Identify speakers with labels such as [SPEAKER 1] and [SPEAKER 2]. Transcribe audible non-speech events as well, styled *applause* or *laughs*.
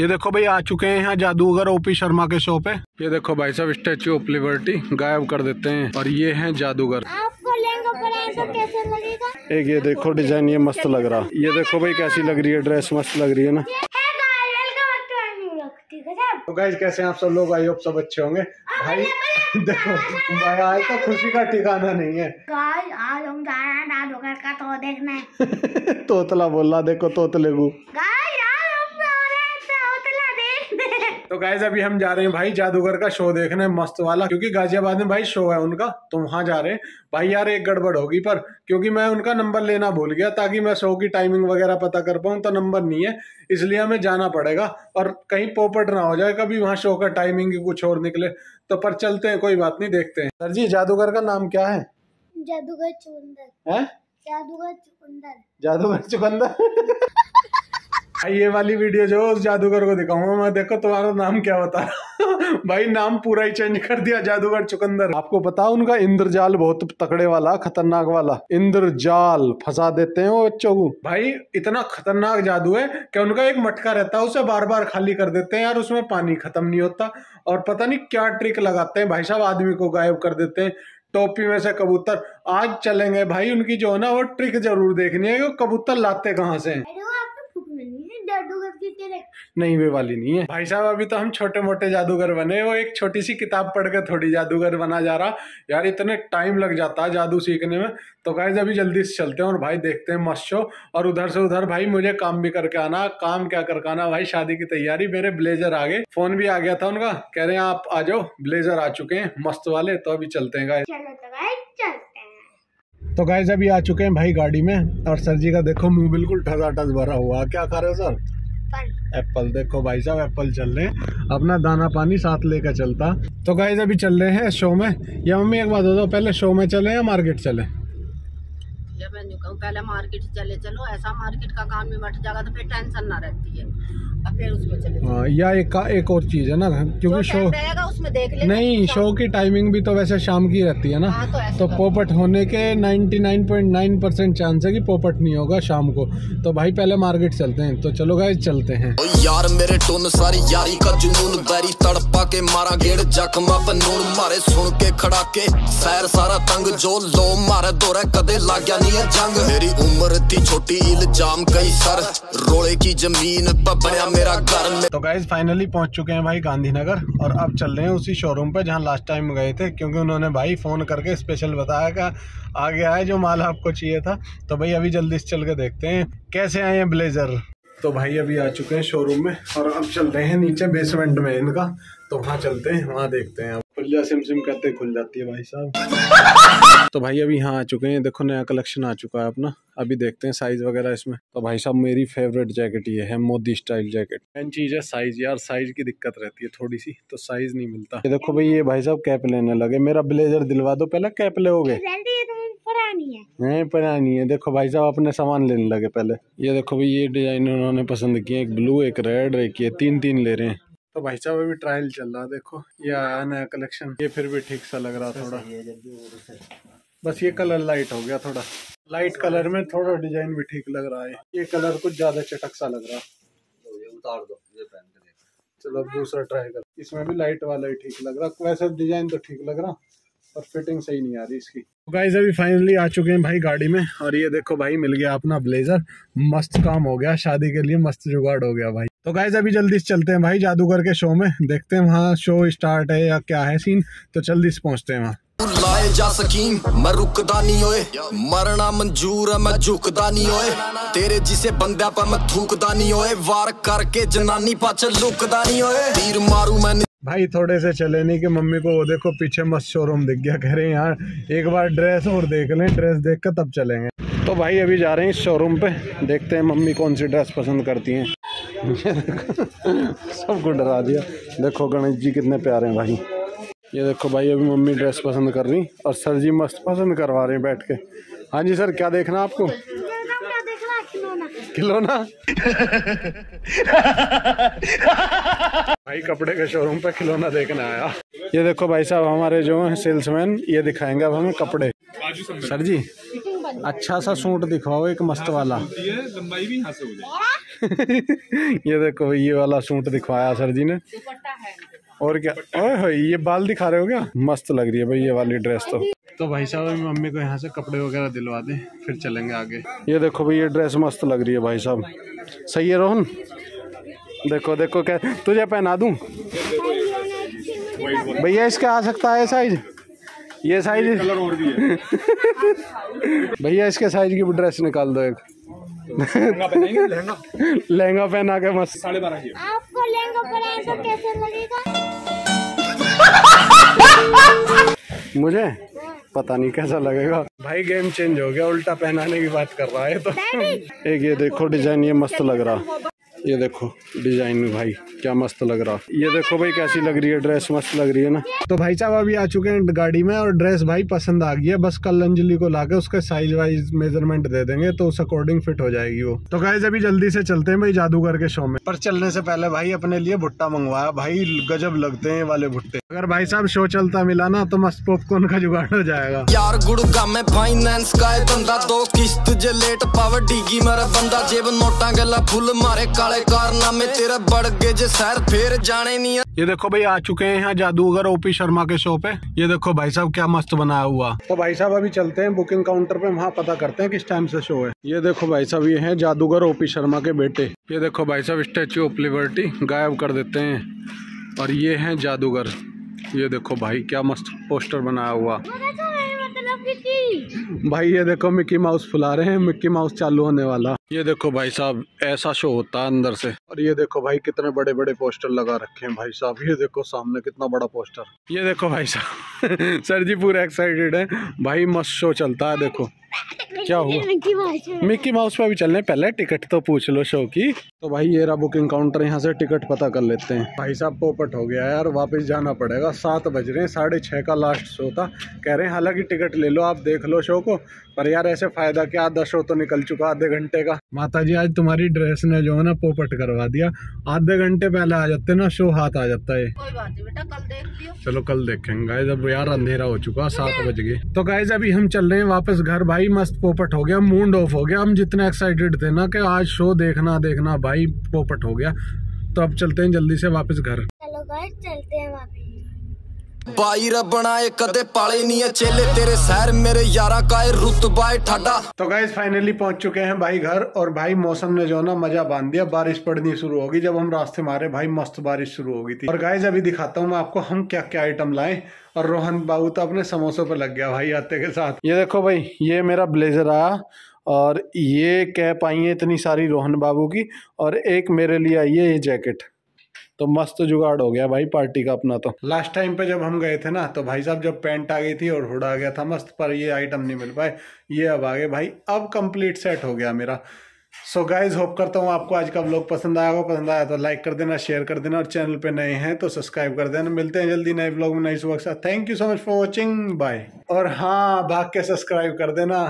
[SPEAKER 1] ये देखो भाई आ चुके हैं यहाँ जादूगर ओपी शर्मा के शो पे। ये देखो भाई साहब स्टेच्यू ऑफ़ लिबर्टी गायब कर देते हैं और ये हैं जादूगर।
[SPEAKER 2] आपको लहंगा पहनाए तो कैसे लगेगा?
[SPEAKER 1] एक ये देखो डिज़ाइन ये मस्त लग रहा। ये देखो भाई कैसी लग रही है ड्रेस मस्त लग रही है ना? तो गाइज़ कैसे आप सब लोग? आई होप सब अच्छे होंगे। भाई देखो भाई आज तो खुशी का ठिकाना नहीं है। *laughs*
[SPEAKER 2] गाइस आज हम जा रहे हैं जादूगर का तो देखना है। *laughs*
[SPEAKER 1] तोतला बोल रहा देखो तोतले को
[SPEAKER 2] गाइस
[SPEAKER 1] तो गाइज़ अभी हम जा रहे हैं भाई जादूगर का शो देखने मस्त वाला क्योंकि गाजियाबाद में भाई शो है उनका तो वहाँ जा रहे हैं। भाई यार एक गड़बड़ होगी पर क्योंकि मैं उनका नंबर लेना भूल गया ताकि मैं शो की टाइमिंग वगैरह पता कर पाऊँ तो नंबर नहीं है इसलिए हमें जाना पड़ेगा और कहीं पोपट ना हो जाए कभी वहाँ शो का टाइमिंग कुछ और निकले तो पर चलते हैं कोई बात नहीं देखते हैं। सर जी जादूगर का नाम क्या है?
[SPEAKER 2] जादूगर चुकंदर।
[SPEAKER 1] है?
[SPEAKER 2] जादूगर चुकंदर।
[SPEAKER 1] जादूगर चुकंदर? *laughs* ये वाली वीडियो जो उस जादूगर को दिखाऊँगा, मैं देखो तुम्हारा नाम क्या बता *laughs* भाई, नाम पूरा ही चेंज कर दिया जादूगर चुकंदर। आपको पता उनका इंद्रजाल बहुत तकड़े वाला, खतरनाक वाला। इंद्रजाल फंसा देते हैं वो बच्चों को। भाई, इतना खतरनाक जादू है कि उनका एक मटका रहता है, उसे बार बार खाली कर देते हैं यार, उसमें पानी खत्म नहीं होता। और पता नहीं क्या ट्रिक लगाते हैं, भाई साहब, आदमी को गायब कर देते हैं, टोपी में से कबूतर। आज चलेंगे भाई, उनकी जो है ना, वो ट्रिक ज़रूर देखनी है कबूतर लाते कहाँ से
[SPEAKER 2] नहीं है जादूगर की तरह
[SPEAKER 1] नहीं वे वाली नहीं है। भाई साहब अभी तो हम छोटे मोटे जादूगर बने वो एक छोटी सी किताब पढ़ के थोड़ी जादूगर बना जा रहा। यार इतने टाइम लग जाता है जादू सीखने में। तो गाइज़ अभी जल्दी से चलते हैं और भाई देखते हैं मस्त शो और उधर से उधर भाई मुझे काम भी करके आना। काम क्या करके आना? भाई शादी की तैयारी। मेरे ब्लेजर आ गए। फ़ोन भी आ गया था उनका। कह रहे हैं आप आ जाओ। ब्लेजर आ चुके हैं। मस्त वाले। तो अभी चलते हैं गाइज़
[SPEAKER 2] चलो तो गाइस चलते हैं
[SPEAKER 1] तो गाइज़ अभी आ चुके हैं भाई गाड़ी में और सर जी का देखो मुँह बिल्कुल ठसाठस भरा हुआ क्या खा रहे हो सर? एप्पल। देखो भाई साहब एप्पल चल रहे हैं। अपना दाना पानी साथ लेकर चलता। तो गाइज़ अभी चल रहे हैं शो में। या मम्मी एक बात बताओ पहले शो में चले या मार्केट चले?
[SPEAKER 3] या मैं कहूँ पहले मार्केट चले चलो ऐसा मार्केट का काम भी मट जाएगा तो फिर टेंशन ना रहती है। फिर उसमें चले
[SPEAKER 1] हाँ, या एक का एक और चीज़ है ना क्योंकि शो
[SPEAKER 3] उसमें देख लेंगे
[SPEAKER 1] नहीं शो की टाइमिंग भी तो वैसे शाम की रहती है ना।
[SPEAKER 3] हाँ, तो
[SPEAKER 1] तो पोपट होने के 99.9 परसेंट चांस है कि पोपट नहीं होगा शाम को। तो भाई पहले मार्केट चलते हैं। तो चलो गाइज़ चलते हैं।
[SPEAKER 4] ओ यार मेरे टुन सारी यारी का जुनून बैरी तड़पा के मारा गेड़ जख्मा नून मारे सुन के खड़ा के सैर सारा तंग जो लो मारे दोरे कदे लाग्या नहीं है जंग। मेरी उम्र थी छोटी इल्ज़ाम कई सर रोले की ज़मीन पर बनया मेरा घर
[SPEAKER 1] तो गाइज़ फाइनली पहुँच चुके हैं भाई गांधीनगर और अब चल रहे हैं उसी शोरूम पे जहाँ लास्ट टाइम गए थे, क्योंकि उन्होंने भाई फ़ोन करके स्पेशल बताया कि आ गया है जो माल आपको चाहिए था। तो भाई, अभी जल्दी से चल के देखते हैं कैसे आए हैं ब्लेजर तो भाई, अभी आ चुके हैं शोरूम में और अब चल रहे हैं नीचे बेसमेंट में इनका। तो वहाँ चलते हैं, वहाँ देखते हैं। खुल जा सिम सिम करते खुल जाती है भाई साहब। *laughs* तो भाई अभी यहाँ आ चुके हैं। देखो नया कलेक्शन आ चुका है अपना। अभी देखते हैं साइज़ वगैरह इसमें। तो भाई साहब मेरी फेवरेट जैकेट ये है मोदी स्टाइल जैकेट मेन चीज़ है साइज़ यार साइज़ की दिक्कत रहती है थोड़ी सी तो साइज़ नहीं मिलता। ये देखो भाई ये भाई साहब कैप लेने लगे। मेरा ब्लेजर दिलवा दो पहले कैप लोगे।
[SPEAKER 2] जल्दी ये तो है।
[SPEAKER 1] नहीं पुरानी है। देखो भाई साहब अपने सामान लेने लगे पहले। ये देखो भाई ये डिज़ाइन उन्होंने पसंद किए एक ब्लू एक रेड एक ये तीन तीन ले रहे हैं। तो भाई साहब अभी ट्रायल चल रहा है देखो। ये आया नया कलेक्शन ये फिर भी ठीक सा लग रहा थोड़ा। बस ये कलर लाइट हो गया थोड़ा। लाइट कलर में थोड़ा डिज़ाइन भी ठीक लग रहा है। ये कलर कुछ ज़्यादा चटक सा लग रहा।
[SPEAKER 5] उतार दो ये पहन के
[SPEAKER 1] चलो अब दूसरा ट्राई कर। इसमें भी लाइट वाला ही ठीक लग रहा। वैसे डिज़ाइन तो ठीक लग रहा पर फिटिंग सही नहीं आ रही इसकी। गाइस अभी फाइनली आ चुके हैं भाई गाड़ी में और ये देखो भाई मिल गया अपना ब्लेजर मस्त काम हो गया शादी के लिए मस्त जुगाड़ हो गया भाई। तो गाइस अभी जल्दी से चलते हैं भाई जादूगर के शो में। देखते हैं वहाँ शो स्टार्ट है या क्या है सीन तो जल्दी से पहुँचते हैं वहाँ।
[SPEAKER 4] लाए जा सकीम मैं रुकदा नहीं होए। मरना मंजूर है, मैं झुकदा नहीं होए। तेरे जिसे बंदे पर मैं थूकदा नहीं होए। वार करके जनानी पाछ लुकदा नहीं होए। तीर मारू मैं
[SPEAKER 1] भाई, थोड़े से चले नहीं कि मम्मी को वो देखो, पीछे मस्त शोरूम दिख गया। कह रहे हैं, यार, एक बार ड्रेस और देख लें। ड्रेस देख कर तब चलेंगे। तो भाई, अभी जा रहे हैं इस शोरूम पे। देखते हैं मम्मी कौन सी ड्रेस पसंद करती हैं। *laughs* सबको डरा दिया। देखो गणेश जी, कितने प्यारे हैं भाई। ये देखो भाई अभी मम्मी ड्रेस पसंद कर रही और सर जी मस्त पसंद करवा रहे हैं बैठ के। हाँ जी सर क्या देखना आपको?
[SPEAKER 2] खिलौना। क्या देखना खिलौना
[SPEAKER 1] खिलौना भाई कपड़े के शोरूम पे खिलौना देखने आया। ये देखो भाई साहब हमारे जो हैं सेल्समैन ये दिखाएँगे अब हमें कपड़े। सर जी अच्छा सा सूट दिखवाओ एक मस्त वाला।
[SPEAKER 6] लंबाई भी से हो जाए
[SPEAKER 1] ये देखो ये वाला सूट दिखवाया सर जी ने। और क्या? ओए ये बाल दिखा रहे हो क्या? मस्त लग रही है भाई ये वाली ड्रेस तो। तो भाई साहब अभी मम्मी को यहाँ से कपड़े वगैरह दिलवा दें फिर चलेंगे आगे। ये देखो भाई ये ड्रेस मस्त लग रही है भाई साहब। सही है रोहन? देखो देखो क्या तुझे पहना दूँ? भैया इसका आ सकता है साइज़ ये साइज़
[SPEAKER 6] कलर और भी है। *laughs*
[SPEAKER 1] भैया इसके साइज़ की ड्रेस निकाल दो एक।
[SPEAKER 6] लहंगा
[SPEAKER 1] पहना के मस्त।
[SPEAKER 6] साढ़े बारह
[SPEAKER 2] आपको लहंगा पहनाए तो कैसे लगेगा
[SPEAKER 1] मुझे? पता नहीं कैसा लगेगा। भाई गेम चेंज हो गया उल्टा पहनाने की बात कर रहा है तो। एक ये देखो डिज़ाइन ये मस्त लग रहा। ये देखो डिज़ाइन में भाई क्या मस्त लग रहा। ये देखो भाई कैसी लग रही है ड्रेस मस्त लग रही है ना। तो भाई साहब अभी आ चुके हैं गाड़ी में और ड्रेस भाई पसंद आ गई है बस कल अंजलि को लाके उसके साइज़ वाइज मेज़रमेंट दे देंगे तो उस अकॉर्डिंग फिट हो जाएगी वो। तो गाइज़ अभी जल्दी से चलते हैं भाई जादूगर के शो में। पर चलने से पहले भाई अपने लिए भुट्टा मंगवाया। भाई गजब लगते हैं वाले भुट्टे। अगर भाई साहब शो चलता मिला ना तो मस्त पॉपकॉर्न का जुगाड़ हो जाएगा।
[SPEAKER 4] यार गुड़गामे फाइनेंस का धंधा दो किस्त जे लेट पावर डीगी मेरा बंदा जेब नोटा गला फुल मारे काले कारनामे तेरे बढ़ गए जे शहर फेर जाने नहीं
[SPEAKER 1] ये देखो भाई आ चुके हैं यहाँ जादूगर ओपी शर्मा के शो पे। ये देखो भाई साहब क्या मस्त बनाया हुआ। तो भाई साहब अभी चलते हैं बुकिंग काउंटर पे वहाँ पता करते हैं किस टाइम से शो है। ये देखो भाई साहब ये है जादूगर ओपी शर्मा के बेटे। ये देखो भाई साहब स्टेच्यू ऑफ़ लिबर्टी गायब कर देते हैं। और ये है जादूगर। ये देखो भाई क्या मस्त पोस्टर बनाया हुआ। भाई ये देखो मिक्की माउस फुला रहे हैं। मिक्की माउस चालू होने वाला। ये देखो भाई साहब ऐसा शो होता है अंदर से। और ये देखो भाई कितने बड़े बड़े पोस्टर लगा रखे हैं भाई साहब। ये देखो सामने कितना बड़ा पोस्टर ये देखो भाई साहब *laughs* सर जी पूरा एक्साइटेड है। भाई मस्त शो चलता है देखो। क्या हुआ?
[SPEAKER 2] Mickey mouse.
[SPEAKER 1] मिक्की माउस पे भी चलने पहले टिकट तो पूछ लो शो की। तो भाई ये रहा बुकिंग काउंटर यहाँ से टिकट पता कर लेते हैं। भाई साहब पोपट हो गया यार वापस जाना पड़ेगा। सात बज रहे हैं साढ़े छः का लास्ट शो था। कह रहे हैं हालाँकि टिकट ले लो आप देख लो शो को। पर यार ऐसे फ़ायदा क्या? आधा शो तो निकल चुका आधे घंटे का। माता जी आज तुम्हारी ड्रेस ने जो है ना पोपट करवा दिया। आधे घंटे पहले आ जाते ना शो हाथ आ जाता है।
[SPEAKER 3] कोई बात नहीं बेटा कल देख लियो।
[SPEAKER 1] चलो कल देखेंगे। गाइज़ अब यार अंधेरा हो चुका सात बज गए। तो गाइज़ अभी हम चल रहे हैं वापस घर। भाई मस्त पोपट हो गया मूड ऑफ़ हो गया। हम जितने एक्साइटेड थे ना कि आज शो देखना देखना भाई पोपट हो गया। तो अब चलते हैं जल्दी से वापस घर।
[SPEAKER 2] चलो गाइस चलते हैं वापस।
[SPEAKER 4] बाईर बनाए कदे पाले नहीं चेले तेरे शहर मेरे यारा का रुतबा ठाडा
[SPEAKER 1] तो गाइज़ फाइनली पहुँच चुके हैं भाई घर और भाई मौसम ने जो है ना मज़ा बाँध दिया। बारिश पड़नी शुरू होगी जब हम रास्ते मारे। भाई मस्त बारिश शुरू हो गई थी। और गाइज़ अभी दिखाता हूँ मैं आपको हम क्या क्या आइटम लाए। और रोहन बाबू तो अपने समोसों पे लग गया भाई आते के साथ। ये देखो भाई ये मेरा ब्लेजर आया और ये कैप आई है इतनी सारी रोहन बाबू की। और एक मेरे लिए आई है ये जैकेट तो मस्त जुगाड़ हो गया भाई पार्टी का अपना तो। लास्ट टाइम पे जब हम गए थे ना तो भाई साहब जब पेंट आ गई थी और हुड आ गया था मस्त, पर ये आइटम नहीं मिल पाए। ये अब आ गए भाई, अब कंप्लीट सेट हो गया मेरा। सो गाइज़ होप करता हूँ आपको आज का ब्लॉग पसंद आया होगा। पसंद आया तो लाइक कर देना शेयर कर देना और चैनल पे नए हैं तो सब्सक्राइब कर देना। मिलते हैं जल्दी नए ब्लॉग में, नई सुबह thank you so much for watching bye और हाँ भाग के सब्सक्राइब कर देना।